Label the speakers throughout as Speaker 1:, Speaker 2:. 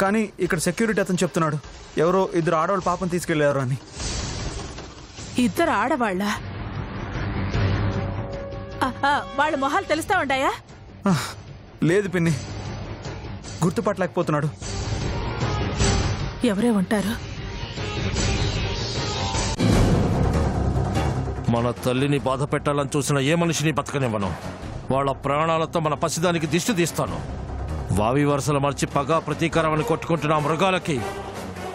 Speaker 1: కానీ ఇక్కడ సెక్యూరిటీ అతను చెప్తున్నాడు. ఎవరో ఇద్దరు ఆడవాళ్ళు పాపం తీసుకెళ్ళారు అని.
Speaker 2: ఇద్దరు ఆడవాళ్ళ? వాళ్ళ మొహాలు తెలుస్తా ఉంటాయా
Speaker 1: లేదు పిన్ని. గుర్తుపట్టలేకపోతున్నాడు.
Speaker 2: ఎవరే ఉంటారు?
Speaker 3: మన తల్లిని బాధ పెట్టాలని చూసిన ఏ మనిషిని బతకనివ్వను. వాళ్ళ ప్రాణాలతో మన పసిదానికి దిష్టి తీస్తాను. వావి వరుసలు మర్చి పగ ప్రతీకారం అని కొట్టుకుంటున్న ఆ మృగాలకి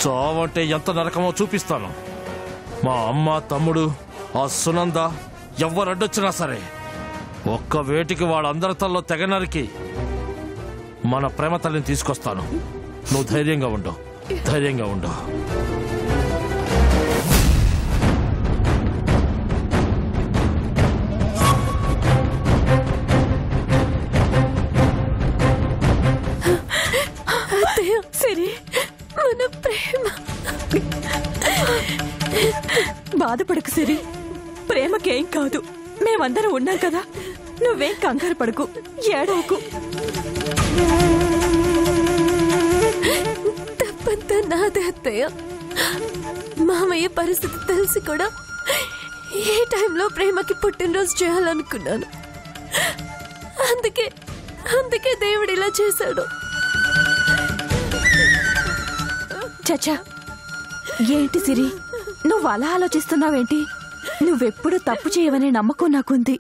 Speaker 3: చావంటే ఎంత నరకమో చూపిస్తాను. మా అమ్మ తమ్ముడు ఆ సునంద ఎవ్వరడ్డొచ్చినా సరే ఒక్క వేటికి వాళ్ళందరి తల్లో తెగ నరికి మన ప్రేమ తల్లిని తీసుకొస్తాను. నువ్వు ధైర్యంగా ఉండు. ధైర్యంగా ఉండు.
Speaker 2: సిరి. ప్రేమకేం కాదు. మేమందరం ఉన్నాం కదా. నువ్వేం కంగారు పడకు. ఏడవకు.
Speaker 4: తప్పంతా నాదే అత్తయ్య. మామయ్య పరిస్థితి తెలిసి కూడా ఏ టైంలో ప్రేమకి పుట్టినరోజు చేయాలనుకున్నాను. అందుకే అందుకే దేవుడు ఇలా చేశాడు.
Speaker 2: చచ్చా. ఏంటి సిరి? నువ్వు అలా ఆలోచిస్తున్నావేంటి? నువ్వెప్పుడు తప్పు చేయవనే నమ్మకం నాకుంది.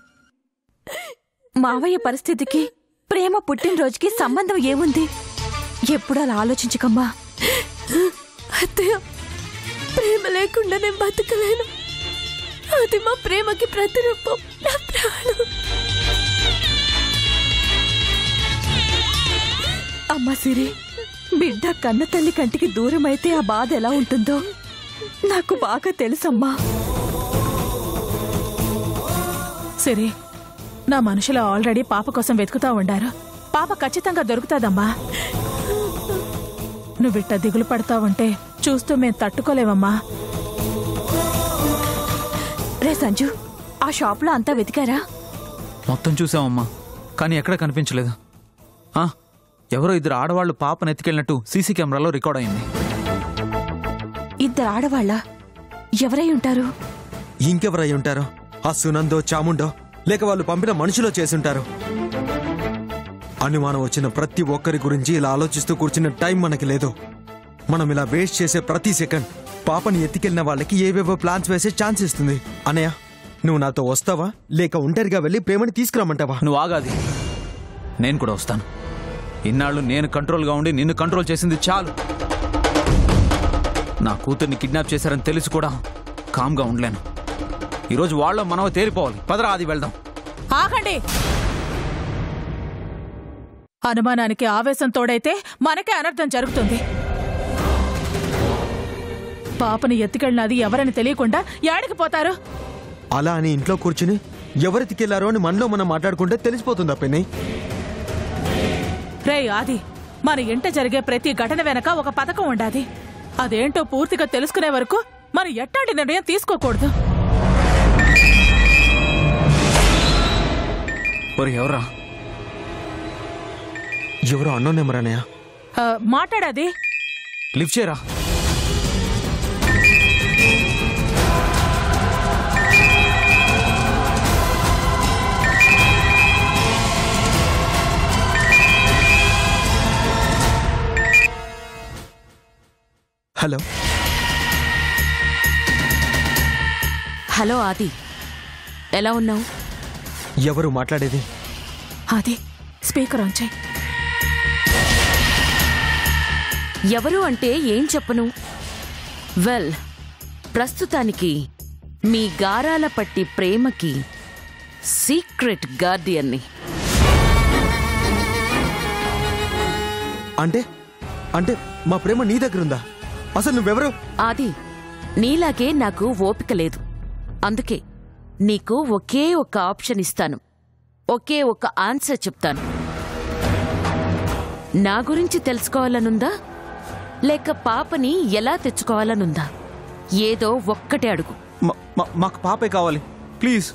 Speaker 2: మావయ్య పరిస్థితికి ప్రేమ పుట్టినరోజుకి సంబంధం ఏముంది? ఎప్పుడు అలా ఆలోచించకమ్మా?
Speaker 4: అత్తయ్య ప్రేమ లేకుండా నేను బతకలేను. అది మా ప్రేమకి ప్రతిరూపం నా ప్రాణం.
Speaker 2: అమ్మా సిరి బిడ్డ కన్న తల్లి కంటికి దూరం అయితే ఆ బాధ ఎలా ఉంటుందో? నాకు బాగా తెలుసమ్మా. సిరి నా మనుషులు ఆల్రెడీ పాప కోసం వెతుకుతా ఉండారు. పాప ఖచ్చితంగా దొరుకుతాదమ్మా. నువ్విట్ట దిగులు పడతా ఉంటే చూస్తూ మేం తట్టుకోలేవమ్మా. రే సంజు ఆ షాప్లో అంతా వెతికారా?
Speaker 1: మొత్తం చూసామమ్మా కానీ ఎక్కడ కనిపించలేదు. ఆ, ఎవరో ఇద్దరు ఆడవాళ్ళు పాపను ఎత్తుకెళ్ళినట్టు సీసీ కెమెరాలో రికార్డ్ అయింది.
Speaker 2: ఇద్దరు ఆడవాళ్ళ? ఎవరై ఉంటారు?
Speaker 5: ఇంకెవరై ఉంటారో? ఆ సునందో చాముండో లేక వాళ్ళు పంపిన మనుషులో చేసుంటారు. అనుమానం వచ్చిన ప్రతి ఒక్కరి గురించి ఇలా ఆలోచిస్తూ కూర్చున్న టైం మనకి లేదు. మనం ఇలా వేస్ట్ చేసే ప్రతి సెకండ్ పాపని ఎత్తికెళ్ళిన వాళ్ళకి ఏవేవో ప్లాన్స్ వేసే ఛాన్స్ ఇస్తుంది. అనయ్య నువ్వు నాతో వస్తావా? లేక ఒంటరిగా వెళ్ళి ప్రేమని తీసుకురమ్మంటావా?
Speaker 1: నువ్వు ఆగాది. నేను కూడా వస్తాను. ఇన్నాళ్ళు నేను కంట్రోల్గా ఉండి నిన్ను కంట్రోల్ చేసింది చాలు. నా కూతుర్ని కిడ్నాప్ చేశారని తెలిసి కూడా. కామ్గా ఉండలేను. ఈరోజు వాళ్ళ మనవ తేలిపోవాలి పదరా అది వెళ్దాం.
Speaker 2: ఆగండి. అనుమానానికి ఆవేశం తోడైతే మనకే అనర్థం జరుగుతుంది. పాపని ఎత్తుకెళ్ళినది ఎవరని తెలియకుండా యాడికి పోతారు?
Speaker 5: అలా అని ఇంట్లో కూర్చుని ఎవరెత్తికెళ్ళారో అని మనలో మనం మాట్లాడుకుంటే తెలిసిపోతుందా పెన్ని?
Speaker 2: రే ఆది మన ఇంట జరిగే ప్రతి ఘటన వెనక ఒక పథకం ఉండాది. అదేంటో పూర్తిగా తెలుసుకునే వరకు మనం ఎట్టాంటి నిర్ణయం తీసుకోకూడదు.
Speaker 1: ఎవరా
Speaker 5: ఎవరో అన్నో నెంబర్
Speaker 2: మాట్లాడాది.
Speaker 1: లిఫ్ట్ చేయరా?
Speaker 5: హలో.
Speaker 6: హలో ఆది. ఎలా ఉన్నావు?
Speaker 5: ఎవరు మాట్లాడేది?
Speaker 2: ఆది స్పీకర్ ఆన్ చేయి.
Speaker 6: ఎవరు అంటే ఏం చెప్పను? వెల్ ప్రస్తుతానికి మీ గారాల పట్టి ప్రేమకి సీక్రెట్ గార్డియన్ని.
Speaker 5: అంటే అంటే మా ప్రేమ నీ దగ్గర ఉందా అసలు నువ్వెవరు?
Speaker 6: ఆది నీలాగే నాకు ఓపిక లేదు. అందుకే నీకు ఒకే ఒక ఆప్షన్ ఇస్తాను. ఒకే ఒక ఆన్సర్ చెప్తాను. నా గురించి తెలుసుకోవాలనుందా? లేక పాపని ఎలా తెచ్చుకోవాలనుందా? ఏదో ఒక్కటే అడుగు.
Speaker 1: మాకు పాపే కావాలి. ప్లీజ్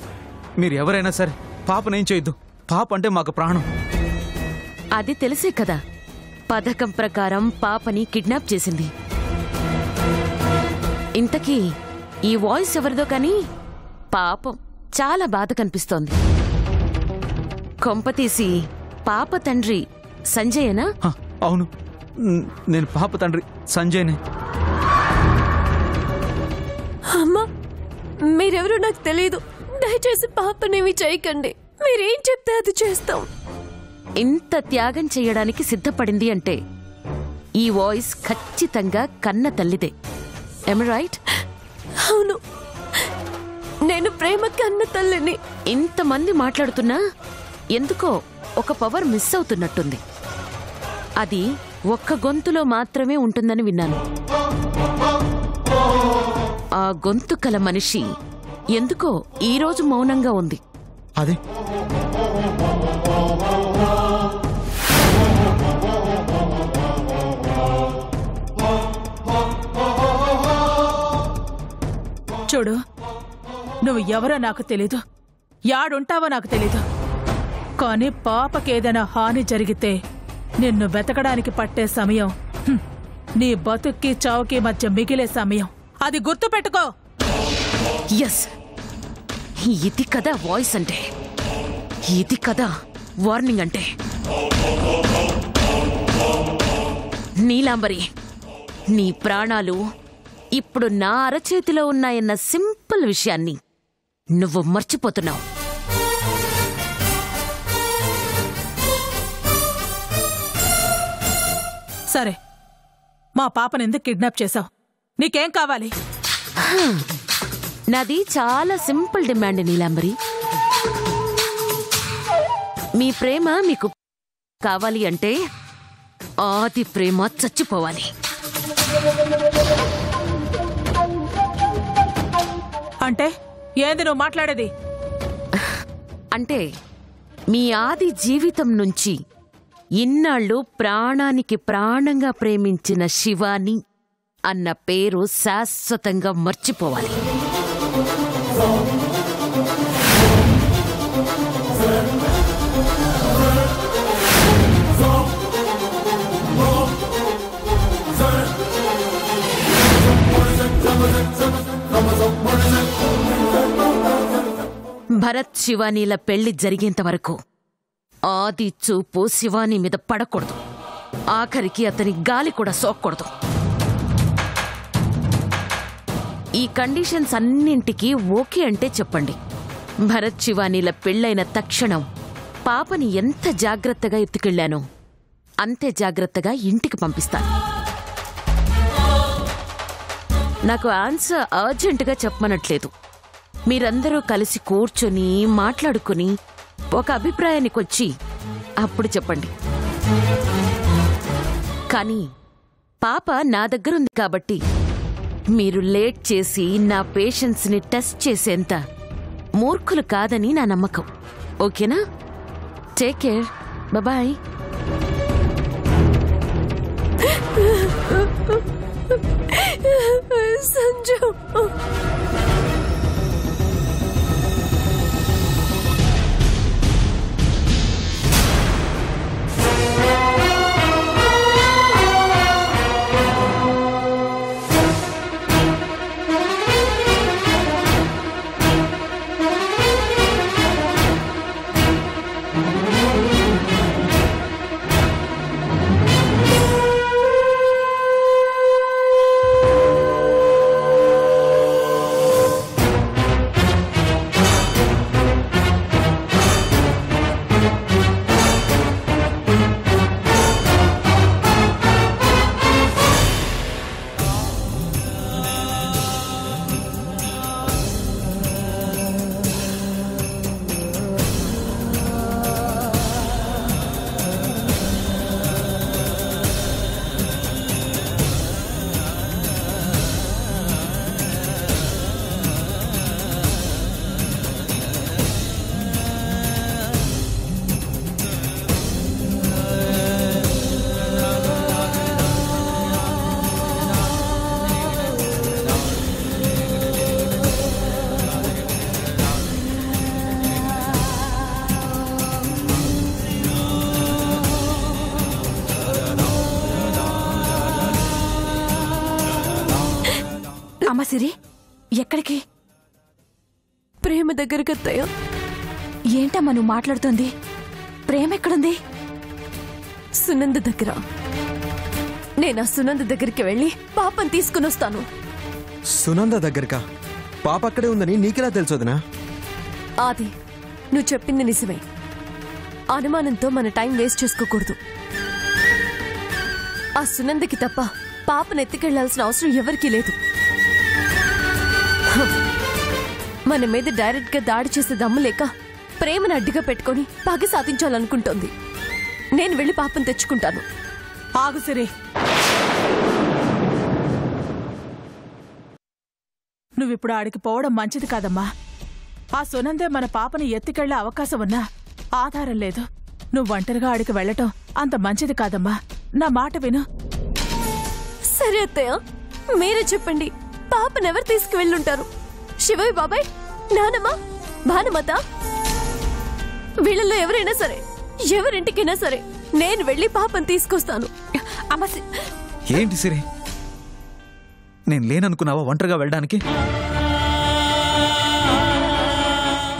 Speaker 1: మీరు ఎవరైనా సరే పాపనేం చేయొద్దు. పాప అంటే మాకు ప్రాణం.
Speaker 6: అది తెలిసే కదా పథకం ప్రకారం పాపని కిడ్నాప్ చేసింది. ఇంతకీ ఈ వాయిస్ ఎవరిదో కానీ పాపం చాలా బాధ కనిపిస్తోంది. కొంపతీసి పాప తండ్రి సంజయనా
Speaker 1: అవును. నేను పాప తండ్రి సంజయ్ని.
Speaker 4: అమ్మా మీరెవరో నాకు తెలియదు దయచేసి పాపనేమి చేయకండి. మీరేం చెప్తే అది చేస్తాం.
Speaker 6: ఇంత త్యాగం చేయడానికి సిద్ధపడింది అంటే ఈ వాయిస్ ఖచ్చితంగా కన్న తల్లిదే. ఎమ్ రైట్
Speaker 4: అవును. నేను ప్రేమ కన్న తల్లిని.
Speaker 6: ఇంతమంది మాట్లాడుతున్నా ఎందుకో ఒక పవర్ మిస్ అవుతున్నట్టుంది. అది ఒక్క గొంతులో మాత్రమే ఉంటుందని విన్నాను. ఆ గొంతు కల మనిషి ఎందుకో ఈరోజు మౌనంగా ఉంది.
Speaker 5: అదే.
Speaker 2: చూడు. నువ్వు ఎవరో నాకు తెలీదు. యాడుంటావో నాకు తెలీదు. కానీ పాపకేదైనా హాని జరిగితే నిన్ను వెతకడానికి పట్టే సమయం. నీ బతుక్కి చావుకి మధ్య మిగిలే సమయం. అది గుర్తుపెట్టుకో.
Speaker 6: ఎస్. ఇది కదా వాయిస్ అంటే. ఇది కదా వార్నింగ్ అంటే. నీలాంబరి నీ ప్రాణాలు ఇప్పుడు నా అరచేతిలో ఉన్నాయన్న సింపుల్ విషయాన్ని నువ్వు మర్చిపోతున్నావు.
Speaker 2: సరే మా పాపని ఎందుకు కిడ్నాప్ చేశావు? నీకేం కావాలి?
Speaker 6: నాది చాలా సింపుల్ డిమాండ్ నీలాంబరి. మీ ప్రేమ మీకు కావాలి అంటే ఆది ప్రేమ చచ్చిపోవాలి.
Speaker 2: అంటే? ఏంది నువ్వు మాట్లాడేది?
Speaker 6: అంటే మీ ఆది జీవితం నుంచి ఇన్నాళ్ళు ప్రాణానికి ప్రాణంగా ప్రేమించిన శివాని అన్న పేరు శాశ్వతంగా మర్చిపోవాలి. భరత్ శివానీల పెళ్ళి జరిగేంత వరకు ఆది చూపు శివాని మీద పడకూడదు. ఆఖరికి అతని గాలి కూడా సోకూడదు. ఈ కండిషన్స్ అన్నింటికీ ఓకే అంటే చెప్పండి. భరత్ శివానీల పెళ్ళైన తక్షణం పాపని ఎంత జాగ్రత్తగా ఎత్తుకెళ్ళానో అంతే జాగ్రత్తగా ఇంటికి పంపిస్తాను. నాకు ఆన్సర్ అర్జెంటుగా చెప్పమనట్లేదు. మీరందరూ కలిసి కూర్చొని మాట్లాడుకుని ఒక అభిప్రాయానికి వచ్చి అప్పుడు చెప్పండి. కానీ పాప నా దగ్గరుంది కాబట్టి మీరు లేట్ చేసి నా పేషెన్స్ని టెస్ట్ చేసేంత మూర్ఖులు కాదని నా నమ్మకం. ఓకేనా? Take care. బాయ్.
Speaker 4: సంజు.
Speaker 7: ఎక్కడికి?
Speaker 4: ప్రేమ దగ్గరకు అత్తయ్య
Speaker 7: ఏంటమ్మా నువ్వు మాట్లాడుతోంది? ప్రేమ ఎక్కడుంది?
Speaker 4: సునంద దగ్గర. నేను ఆ సునంద దగ్గరికి వెళ్ళి పాపని తీసుకుని వస్తాను.
Speaker 5: సునంద దగ్గరకా? పాప అక్కడే ఉందని నీకెలా తెలుసోదినా?
Speaker 4: ఆది నువ్వు చెప్పింది నిజమే. అనుమానంతో మన టైం వేస్ట్ చేసుకోకూడదు. ఆ సునందకి తప్ప పాపను ఎత్తుకెళ్ళాల్సిన అవసరం ఎవరికీ లేదు. మన మీద డైరెక్ట్గా దాడి చేసే దమ్ము లేక ప్రేమను అడ్డుగా పెట్టుకొని పగ సాధించాలనుకుంటోంది. నేను వెళ్ళి పాపను తెచ్చుకుంటాను.
Speaker 2: ఆగు సిరి. నువ్విప్పుడు ఆడికి పోవడం మంచిది కాదమ్మా. ఆ సునందే మన పాపని ఎత్తుకెళ్ళే అవకాశం ఉన్నా ఆధారం లేదు. నువ్వు ఒంటరిగా ఆడికి వెళ్ళటం అంత మంచిది కాదమ్మా. నా మాట విను.
Speaker 4: సరే అత్తయ్య మీరే చెప్పండి. పాపను ఎవరు తీసుకువెళ్ళుంటారు శివయ్య బాబాయ్ నానమ్మ భానుమత? వీళ్ళల్లో ఎవరైనా సరే ఎవరింటికైనా సరే నేను వెళ్ళి పాపను తీసుకొస్తాను.
Speaker 7: అమ్మ
Speaker 1: ఏంటి సిరి? నేను లేననుకున్నావా ఒంటరిగా వెళ్ళడానికి?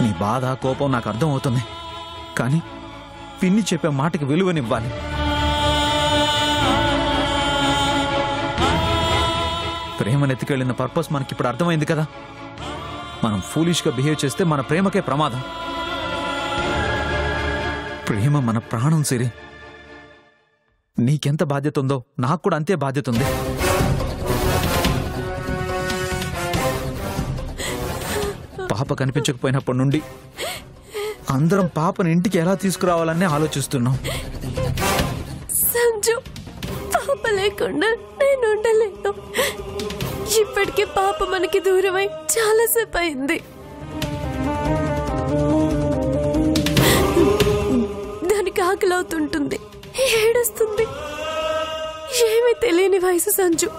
Speaker 1: నీ బాధ కోపం నాకు అర్థం అవుతుంది కానీ పిన్ని చెప్పే మాటకి విలువనివ్వాలి. ప్రేమను ఎత్తుకెళ్ళిన పర్పస్ మనకి ఇప్పుడు అర్థమైంది కదా. మనం ఫూలిష్గా బిహేవ్ చేస్తే మన ప్రేమకే ప్రమాదం. ప్రేమ మన ప్రాణం సిరి. నీకెంత బాధ్యత ఉందో నాకు కూడా అంతే బాధ్యత ఉంది. పాప కనిపించకపోయినప్పటి నుండి అందరం పాపని ఇంటికి ఎలా తీసుకురావాలని ఆలోచిస్తున్నాం.
Speaker 4: సంజు పాప లేకుండా నేను ఉండలేను. ఇప్పటికే పాప మనకి దూరమై చాలాసేపు అయింది దానికి ఆకలి అవుతుంటుంది. ఏడుస్తుంది. ఏమీ తెలియని వయసు సంజు.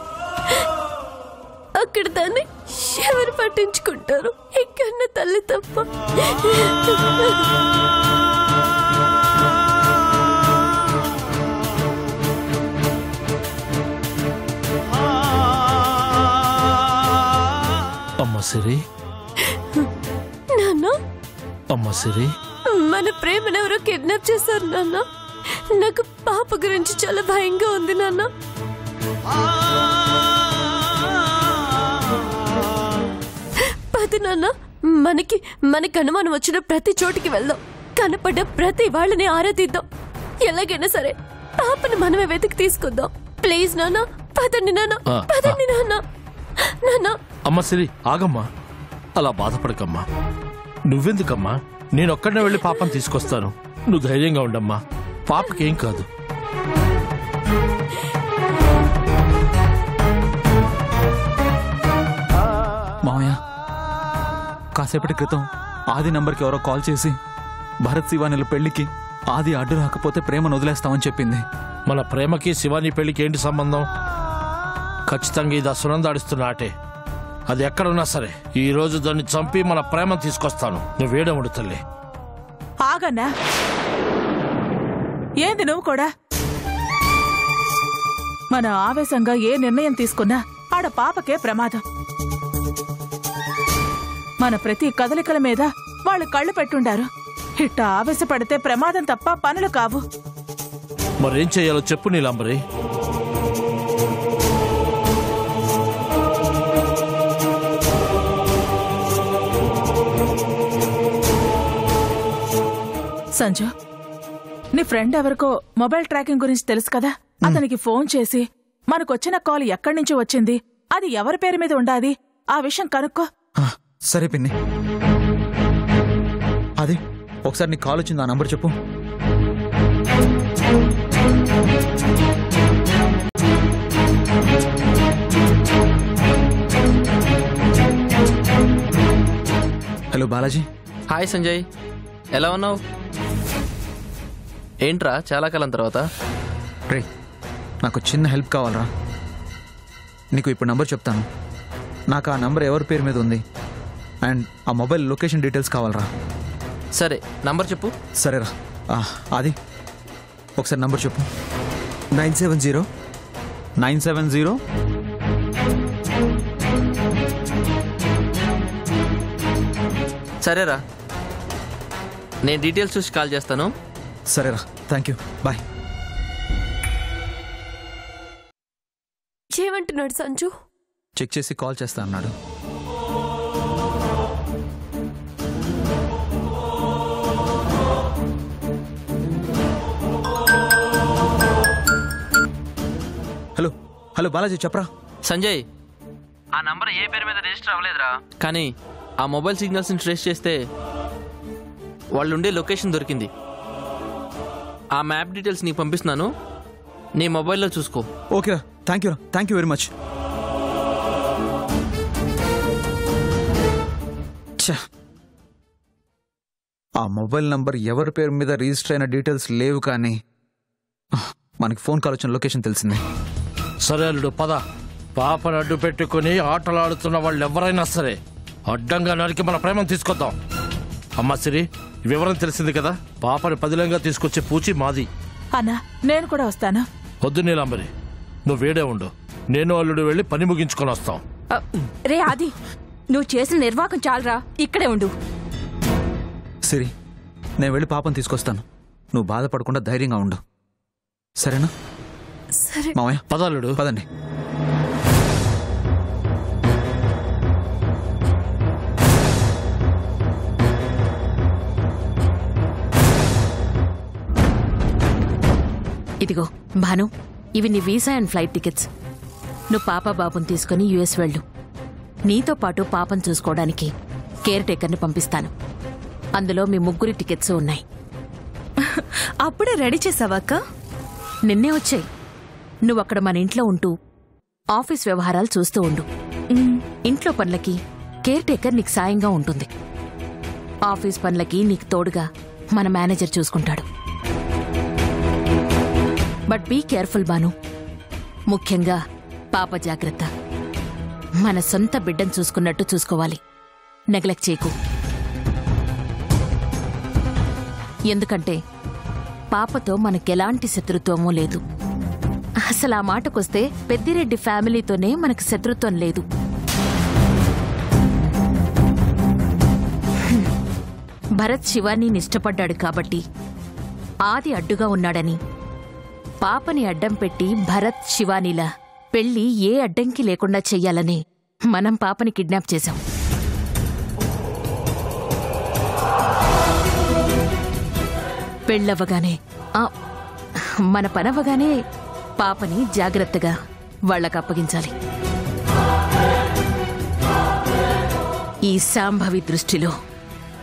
Speaker 4: అక్కడ దాన్ని ఎవరు పట్టించుకుంటారు? ఎక్కన్న తల్లి తప్ప.
Speaker 3: అమ్మ సిరి
Speaker 4: నాన్న?
Speaker 3: అమ్మ సిరి
Speaker 4: మన ప్రేమను ఎవరో కిడ్నాప్ చేశారు నాన్న. నాకు పాప గురించి చాలా భయంగా ఉంది నాన్న. పది నాన్న. మనకి మనకి అనుమానం వచ్చిన ప్రతి చోటికి వెళ్దాం. కనపడ్డ ప్రతి వాళ్ళని ఆరాధిద్దాం. ఎలాగైనా సరే పాపని మనమే వెతికి తీసుకుందాం. ప్లీజ్ నాన్న. పదండి నాన్న. పదండి నాన్న.
Speaker 3: అమ్మ సిరి ఆగమ్మా. అలా బాధపడకమ్మా. నువ్వెందుకమ్మా? నేనొక్కడనే వెళ్ళి పాపని తీసుకొస్తాను. నువ్వు ధైర్యంగా ఉండమ్మా. పాపకేం కాదు.
Speaker 1: మామయ్య కాసేపటి క్రితం ఆది నంబర్కి ఎవరో కాల్ చేసి భరత్ శివానిల పెళ్ళికి ఆది అడ్డు రాకపోతే ప్రేమను వదిలేస్తామని చెప్పింది.
Speaker 3: మన ప్రేమకి శివాని పెళ్ళికి ఏంటి సంబంధం? ఖచ్చితంగా ఇది ఆ సునందాడిస్తున్న ఆటే. అది ఎక్కడున్నా సరే ఈ రోజు దాన్ని చంపి మన ప్రేమను తీసుకొస్తాను. నువ్వు వేడముడు తల్లి.
Speaker 2: ఆగన్నా? ఏంది నువ్వు కూడా? మన ఆవేశంగా ఏ నిర్ణయం తీసుకున్నా ఆడ పాపకే ప్రమాదం. మన ప్రతి కదలికల మీద వాళ్ళు కళ్ళు పెట్టుండారు. ఇట్ట ఆవేశపడితే ప్రమాదం తప్ప పనులు కావు.
Speaker 3: మరేం చేయాలో చెప్పు నీలాంబరి.
Speaker 2: సంజు నీ ఫ్రెండ్ ఎవరికో మొబైల్ ట్రాకింగ్ గురించి తెలుసు కదా? అతనికి ఫోన్ చేసి మనకొచ్చిన కాల్ ఎక్కడి నుంచి వచ్చింది? అది ఎవరి పేరు మీద ఉండాది? ఆ విషయం కనుక్కో.
Speaker 1: సరే పిన్ని. అది ఒకసారి నీకు కాల్ వచ్చింది ఆ నంబర్ చెప్పు. హలో బాలాజీ.
Speaker 8: హాయ్ సంజయ్. ఎలా ఉన్నావు? ఏంట్రా? చాలా కాలం తర్వాత.
Speaker 1: రే నాకు చిన్న హెల్ప్ కావాలరా. నీకు ఇప్పుడు నంబర్ చెప్తాను. నాకు ఆ నంబర్ ఎవరి పేరు మీద ఉంది? అండ్ ఆ మొబైల్ లొకేషన్ డీటెయిల్స్ కావాలరా?
Speaker 8: సరే నంబర్ చెప్పు.
Speaker 1: సరేరా. అది ఒకసారి నంబర్ చెప్పు.
Speaker 5: Nine seven zero.
Speaker 1: Nine seven zero.
Speaker 8: సరేరా. నేను డీటెయిల్స్ చూసి కాల్ చేస్తాను.
Speaker 1: సరేరా థ్యాంక్ యూ బాయ్
Speaker 4: ఏమంటున్నాడు సంజు?
Speaker 1: చెక్ చేసి కాల్ చేస్తా అన్నాడు. హలో హలో బాలాజీ చెప్పరా?
Speaker 8: సంజయ్. ఆ నంబర్ ఏ పేరు మీద రిజిస్టర్ అవ్వలేదురా. కానీ ఆ మొబైల్ సిగ్నల్స్ని ట్రేస్ చేస్తే వాళ్ళు ఉండే లొకేషన్ దొరికింది. ఆ మ్యాప్ డీటెయిల్స్ నీకు పంపిస్తున్నాను. నీ మొబైల్లో చూసుకో.
Speaker 1: ఓకేరా thank you thank you very much. ఆ మొబైల్ నంబర్ ఎవరి పేరు మీద రిజిస్టర్ అయిన డీటెయిల్స్ లేవు కానీ మనకి ఫోన్ కాల్ వచ్చిన లొకేషన్ తెలిసిందే.
Speaker 3: సరే అల్లుడు పద. పాపను అడ్డు పెట్టుకుని ఆటలాడుతున్న వాళ్ళు ఎవరైనా సరే అడ్డంగా నరికి మన ప్రేమను తీసుకొద్దాం. అమ్మా సిరి వివరం తెలిసింది కదా? పాపని పదిలంగా తీసుకొచ్చే పూచి మాది.
Speaker 2: అన్నా నేను కూడా వస్తాను.
Speaker 3: వద్దు నీలాంబరి. నువ్వు వేడే ఉండు. నేను అల్లుడు వెళ్ళి పని ముగించుకొని వస్తాం.
Speaker 7: రే ఆది నువ్వు చేసిన నిర్వాకం చాలరా? ఇక్కడే ఉండు.
Speaker 1: సిరి నేను వెళ్ళి పాపం తీసుకొస్తాను. నువ్వు బాధపడకుండా ధైర్యంగా ఉండు. సరేనా?
Speaker 4: సరే.
Speaker 1: మామయ్య
Speaker 3: పదల్లుడు
Speaker 1: పదండి.
Speaker 6: ఇదిగో భాను ఇవి నీ వీసా అండ్ ఫ్లైట్ టికెట్స్. నువ్వు పాప బాబుని తీసుకుని యుఎస్ వెళ్ళు. నీతో పాటు పాపను చూసుకోవడానికి కేర్ టేకర్ని పంపిస్తాను. అందులో మీ ముగ్గురి టికెట్స్ ఉన్నాయి.
Speaker 7: అప్పుడే రెడీ చేసావాక
Speaker 6: నిన్నే వచ్చాయి. నువ్వు అక్కడ మన ఇంట్లో ఉంటూ ఆఫీస్ వ్యవహారాలు చూస్తూ ఉండు. ఇంట్లో పనులకి కేర్ టేకర్ నీకు సాయంగా ఉంటుంది. ఆఫీస్ పనులకి నీకు తోడుగా మన మేనేజర్ చూసుకుంటాడు. But be careful Banu. ముఖ్యంగా పాప జాగ్రత్త. మన సొంత బిడ్డను చూసుకున్నట్టు చూసుకోవాలి. నెగ్లెక్ట్ చేయకు. ఎందుకంటే పాపతో మనకెలాంటి శత్రుత్వమూ లేదు. అసలు ఆ మాటకొస్తే పెద్దిరెడ్డి ఫ్యామిలీతోనే మనకు శత్రుత్వం లేదు. భరత్ శివానీని ఇష్టపడ్డాడు కాబట్టి ఆది అడ్డుగా ఉన్నాడని పాపని అడ్డం పెట్టి భరత్ శివానీల పెళ్ళి ఏ అడ్డంకి లేకుండా చెయ్యాలని మనం పాపని కిడ్నాప్ చేశాం. పెళ్ళవ్వగానే మన పనవ్వగానే పాపని జాగ్రత్తగా వాళ్ళకు అప్పగించాలి. ఈ సాంభవి దృష్టిలో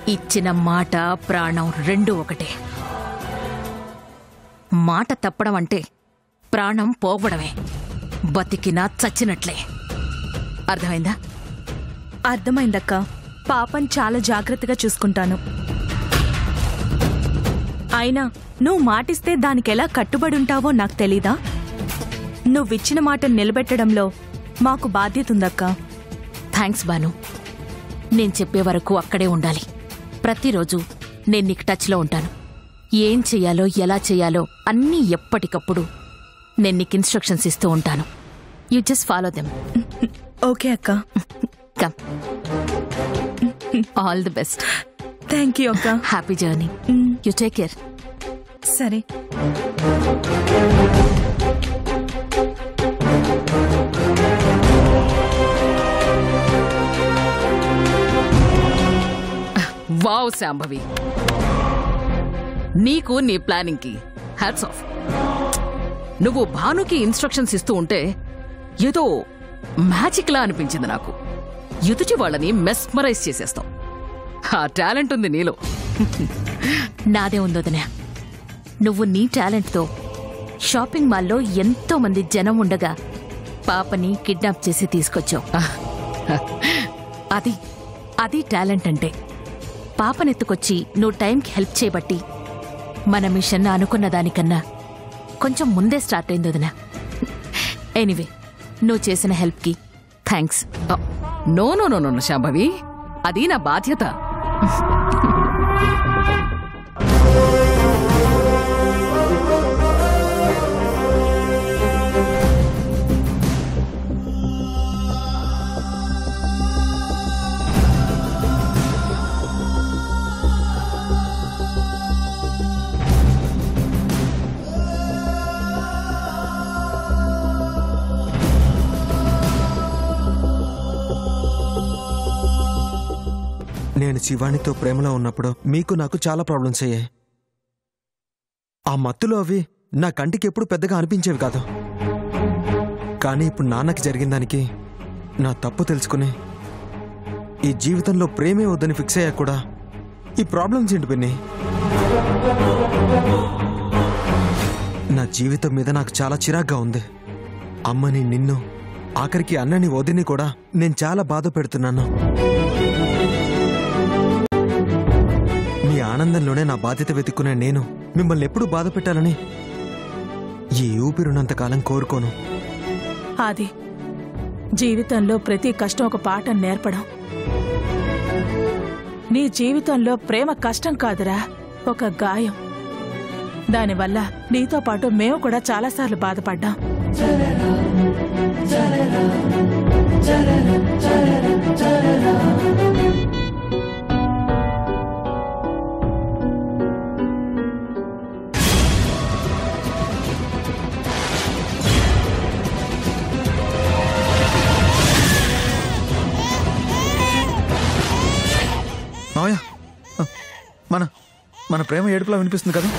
Speaker 6: ఇచ్చిన మాట ప్రాణం రెండు ఒకటే. మాట తప్పడం అంటే ప్రాణం పోవడమే బతికినా చచ్చినట్లే. అర్థమైందా?
Speaker 7: అర్థమైందక్క. పాపని చాలా జాగ్రత్తగా చూసుకుంటాను. అయినా నువ్వు మాటిస్తే దానికి ఎలా కట్టుబడి ఉంటావో నాకు తెలీదా? నువ్విచ్చిన మాటను నిలబెట్టడంలో మాకు బాధ్యత ఉందక్క
Speaker 6: థ్యాంక్స్ బాను. నేను చెప్పే వరకు అక్కడే ఉండాలి. ప్రతిరోజు నేను నీకు టచ్లో ఉంటాను. ఏం చెయ్యాలో ఎలా చెయ్యాలో అన్నీ ఎప్పటికప్పుడు నేను నీకు ఇన్స్ట్రక్షన్స్ ఇస్తూ ఉంటాను. You just follow them
Speaker 7: okay అక్క.
Speaker 6: Come all the best
Speaker 7: thank you అక్క.
Speaker 6: Happy journey you take care
Speaker 7: సరే.
Speaker 6: వావ్ శాంభవి. నీకు నీ ప్లానింగ్కి. హ్యాట్స్ ఆఫ్ నువ్వు భానుకి ఇన్స్ట్రక్షన్స్ ఇస్తూ ఉంటే ఏదో మ్యాజిక్లా అనిపించింది నాకు. ఎదుటి వాళ్ళని మెస్మరైజ్ చేసేస్తావు ఆ టాలెంట్ ఉంది నీలో. నాదే ఉందోదనే నువ్వు నీ టాలెంట్తో షాపింగ్ మాల్లో ఎంతో మంది జనం ఉండగా పాపని కిడ్నాప్ చేసి తీసుకొచ్చావు. అది అది టాలెంట్ అంటే. పాపనెత్తుకొచ్చి నువ్వు టైంకి హెల్ప్ చేయబట్టి మన మిషన్ అనుకున్న దానికన్నా కొంచెం ముందే స్టార్ట్ అయింది వదిన. ఎనీవే నువ్వు చేసిన హెల్ప్కి thanks no no no no Shambhavi అది నా బాధ్యత.
Speaker 5: శివానితో ప్రేమలో ఉన్నప్పుడు మీకు నాకు చాలా ప్రాబ్లమ్స్ అయ్యాయి. ఆ మత్తులో అవి నా కంటికి ఎప్పుడు పెద్దగా అనిపించేవి కాదు. కానీ ఇప్పుడు నాన్నకి జరిగిన దానికి నా తప్పు తెలుసుకుని ఈ జీవితంలో ప్రేమే వద్దని ఫిక్స్ అయ్యాక కూడా ఈ ప్రాబ్లమ్స్ ఏంటి పిన్ని? నా జీవితం మీద నాకు చాలా చిరాగ్గా ఉంది. అమ్మని నిన్ను ఆఖరికి అన్నని వదిని కూడా నేను చాలా బాధ పెడుతున్నాను. ఆనందంలోనే నా బాధ్యత వెతుక్కునే నేను మిమ్మల్ని ఎప్పుడు బాధ పెట్టాలని ఈ ఊపిరున్నంతకాలం కోరుకోను.
Speaker 2: అది జీవితంలో ప్రతి కష్టం ఒక పాఠం నేర్పడం. నీ జీవితంలో ప్రేమ కష్టం కాదురా ఒక గాయం. దానివల్ల నీతో పాటు మేము కూడా చాలాసార్లు బాధపడ్డాం.
Speaker 1: మన ప్రేమ ఏడుపులా వినిపిస్తుంది కదా?